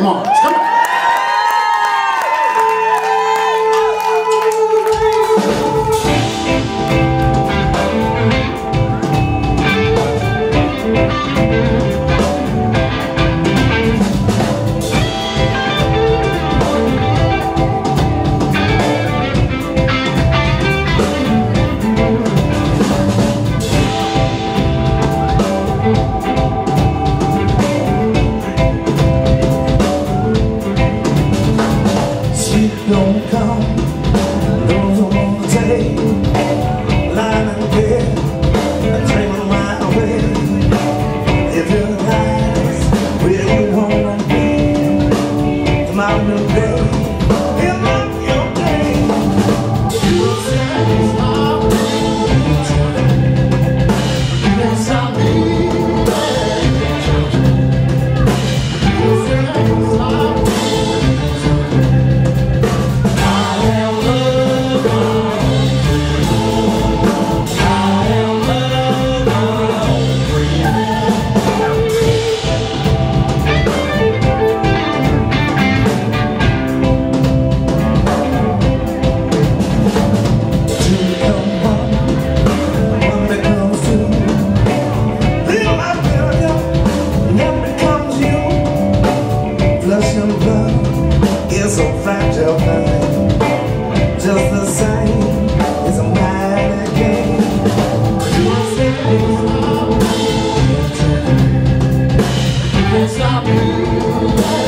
もう、捕ま You